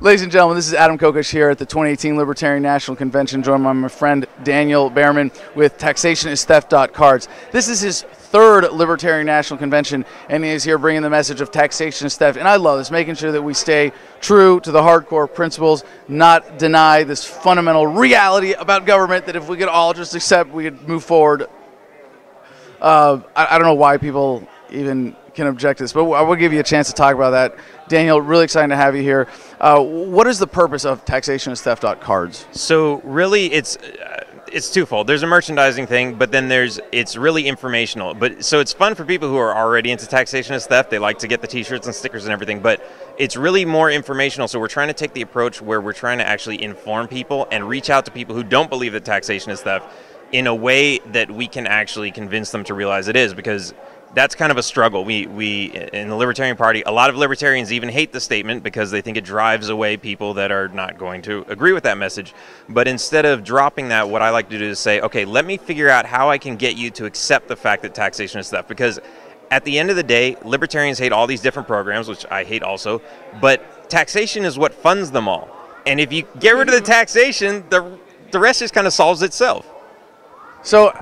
Ladies and gentlemen, this is Adam Kokesh here at the 2018 Libertarian National Convention, joined by my friend Daniel Behrman with TaxationIsTheft.cards. This is his third Libertarian National Convention, and he is here bringing the message of taxation is theft. And I love this, making sure that we stay true to the hardcore principles, not deny this fundamental reality about government that if we could all just accept, we could move forward. Uh, I, I don't know why people even can object to this, but I will give you a chance to talk about that. Daniel, really excited to have you here. Uh, what is the purpose of taxation is theft cards? So really, it's uh, it's twofold. There's a merchandising thing, but then there's it's really informational. But so it's fun for people who are already into taxation is theft. They like to get the T-shirts and stickers and everything, but it's really more informational. So we're trying to take the approach where we're trying to actually inform people and reach out to people who don't believe that taxation is theft in a way that we can actually convince them to realize it is because that's kind of a struggle. We we in the Libertarian Party, a lot of libertarians even hate the statement because they think it drives away people that are not going to agree with that message. But instead of dropping that, what I like to do is say, okay, let me figure out how I can get you to accept the fact that taxation is theft because at the end of the day, libertarians hate all these different programs, which I hate also, but taxation is what funds them all. And if you get rid of the taxation, the the rest just kind of solves itself. So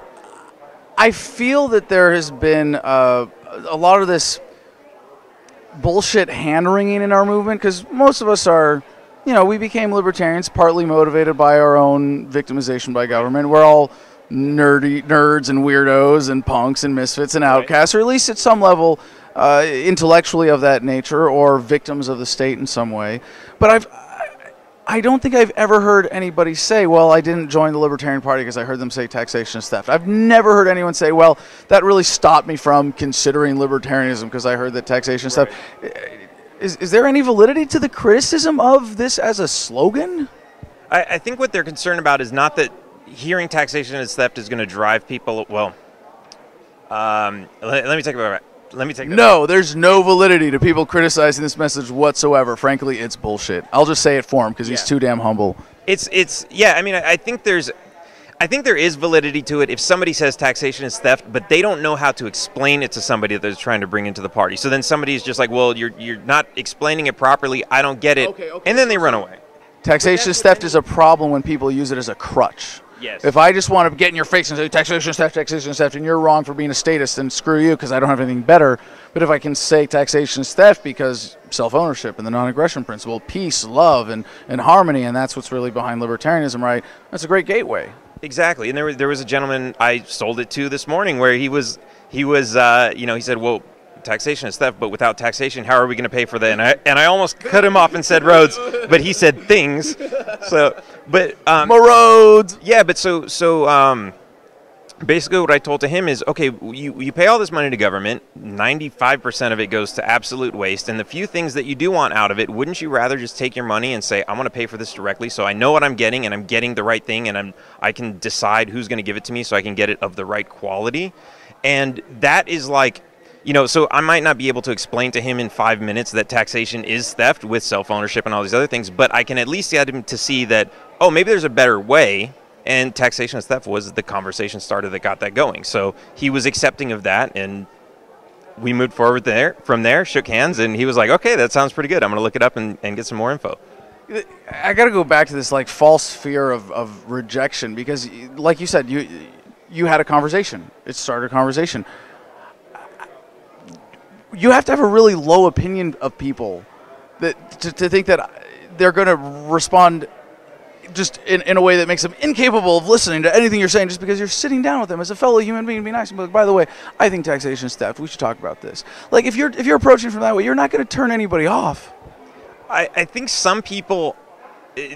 I feel that there has been uh, a lot of this bullshit hand wringing in our movement because most of us are, you know, we became libertarians partly motivated by our own victimization by government. We're all nerdy nerds and weirdos and punks and misfits and outcasts, right. or at least at some level. Uh, intellectually of that nature, or victims of the state in some way. But I've I don't think I've ever heard anybody say, well, I didn't join the Libertarian Party because I heard them say taxation is theft. I've never heard anyone say, well, that really stopped me from considering libertarianism because I heard that taxation is right. theft. Is, is there any validity to the criticism of this as a slogan? I, I think what they're concerned about is not that hearing taxation is theft is going to drive people, well, um, let, let me take about let me take. No, there's no validity to people criticizing this message whatsoever. Frankly, it's bullshit. I'll just say it for him because yeah. he's too damn humble. It's it's yeah. I mean, I think there's. I think there is validity to it if somebody says taxation is theft, but they don't know how to explain it to somebody that they're trying to bring into the party. So then somebody's just like, "Well, you're you're not explaining it properly. I don't get it," okay, okay. and then they run away. Taxation is theft is a problem when people use it as a crutch. Yes. If I just want to get in your face and say taxation is theft, taxation is theft, and you're wrong for being a statist, then screw you because I don't have anything better. But if I can say taxation is theft because self ownership and the non aggression principle, peace, love, and, and harmony, and that's what's really behind libertarianism, right? That's a great gateway. Exactly. And there was, there was a gentleman I sold it to this morning where he was, he was uh, you know, he said, well, taxation is theft, but without taxation, how are we going to pay for that? And I, and I almost cut him off and said roads, but he said things. So, but um, more roads. Yeah, but so so um, basically, what I told to him is, okay, you you pay all this money to government. Ninety five percent of it goes to absolute waste, and the few things that you do want out of it, wouldn't you rather just take your money and say, I'm going to pay for this directly, so I know what I'm getting, and I'm getting the right thing, and I'm I can decide who's going to give it to me, so I can get it of the right quality. And that is like you know, so I might not be able to explain to him in five minutes that taxation is theft with self ownership and all these other things, but I can at least get him to see that, oh, maybe there's a better way. And taxation is theft was the conversation starter that got that going. So he was accepting of that, and we moved forward there from there, shook hands, and he was like, okay, that sounds pretty good. I'm going to look it up and, and get some more info. I got to go back to this like false fear of, of rejection because, like you said, you you had a conversation. It started a conversation you have to have a really low opinion of people that to, to think that they're going to respond just in, in a way that makes them incapable of listening to anything you're saying just because you're sitting down with them as a fellow human being be nice and be like by the way i think taxation is theft. We should talk about this. Like if you're if you're approaching from that way you're not going to turn anybody off. I, I think some people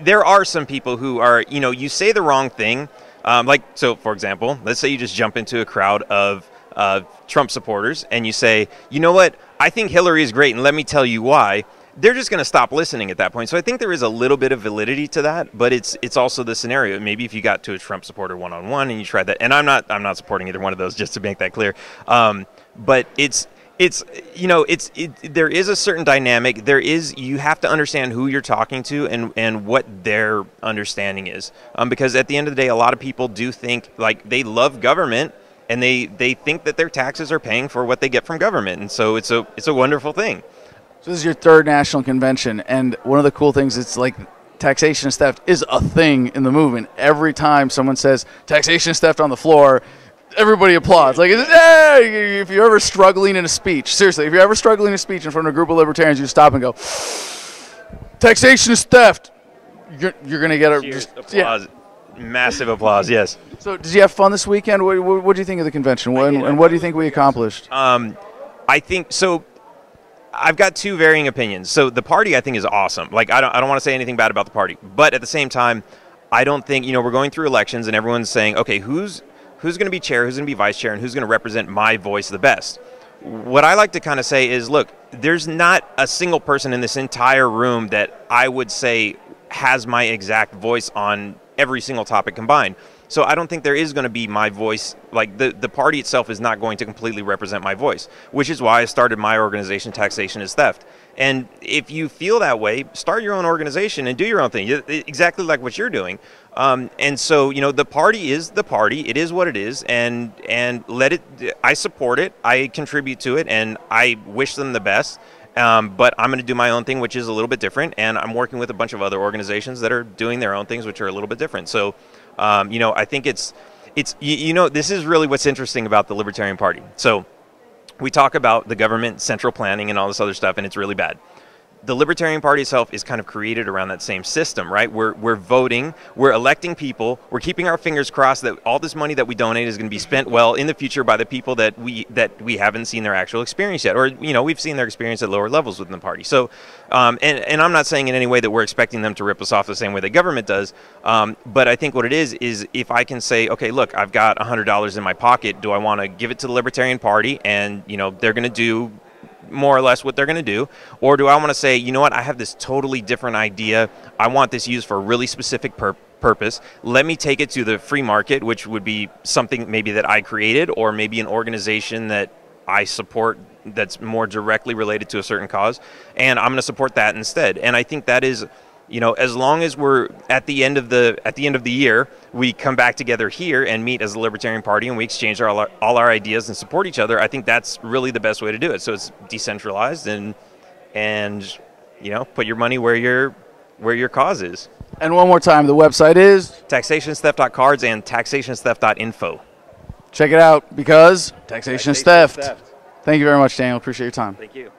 there are some people who are you know you say the wrong thing um, like so for example let's say you just jump into a crowd of uh, Trump supporters and you say, you know what, I think Hillary is great and let me tell you why, they're just going to stop listening at that point. So I think there is a little bit of validity to that, but it's it's also the scenario. Maybe if you got to a Trump supporter one on one and you tried that, and I'm not I'm not supporting either one of those, just to make that clear. Um, but it's it's you know it's it, there is a certain dynamic there is you have to understand who you're talking to and and what their understanding is um, because at the end of the day a lot of people do think like they love government and they they think that their taxes are paying for what they get from government, and so it's a it's a wonderful thing. So this is your third national convention, and one of the cool things it's like taxation is theft is a thing in the movement. Every time someone says taxation is theft on the floor, everybody applauds. Like, hey! if you're ever struggling in a speech, seriously, if you're ever struggling in a speech in front of a group of libertarians, you stop and go, taxation is theft. You're, you're gonna get a Cheers, just, yeah. Massive applause. Yes. So, did you have fun this weekend? What, what, what do you think of the convention? What, and, and what do you think we accomplished? Um, I think so. I've got two varying opinions. So the party I think is awesome. Like I don't, I don't want to say anything bad about the party, but at the same time, I don't think you know we're going through elections and everyone's saying, okay, who's who's going to be chair, who's going to be vice chair, and who's going to represent my voice the best. What I like to kind of say is, look, there's not a single person in this entire room that I would say has my exact voice on every single topic combined. So I don't think there is going to be my voice. Like the, the party itself is not going to completely represent my voice, which is why I started my organization, Taxation is Theft. And if you feel that way, start your own organization and do your own thing, exactly like what you're doing. Um, and so, you know, the party is the party. It is what it is, and and let it. I support it. I contribute to it, and I wish them the best. Um, but I'm going to do my own thing, which is a little bit different, and I'm working with a bunch of other organizations that are doing their own things, which are a little bit different. So, um, you know, I think it's it's you, you know this is really what's interesting about the Libertarian Party. So, we talk about the government central planning and all this other stuff, and it's really bad the Libertarian Party itself is kind of created around that same system, right? We're, we're voting, we're electing people, we're keeping our fingers crossed that all this money that we donate is going to be spent well in the future by the people that we that we haven't seen their actual experience yet, or you know we've seen their experience at lower levels within the party. So, um, and and I'm not saying in any way that we're expecting them to rip us off the same way the government does, um, but I think what it is is if I can say, okay, look, I've got hundred dollars in my pocket, do I want to give it to the Libertarian Party, and you know they're going to do more or less what they're going to do? Or do I want to say, you know what, I have this totally different idea. I want this used for a really specific purpose purpose. Let me take it to the free market, which would be something maybe that I created, or maybe an organization that I support that's more directly related to a certain cause, and I'm going to support that instead. And I think that is you know, as long as we're at the end of the at the end of the year, we come back together here and meet as the Libertarian Party, and we exchange our, all our ideas and support each other. I think that's really the best way to do it. So it's decentralized and and you know, put your money where your where your cause is. And one more time, the website is taxationistheft.cards and taxationistheft.info. Check it out because taxation, taxation is theft. theft. Thank you very much, Daniel. Appreciate your time. Thank you.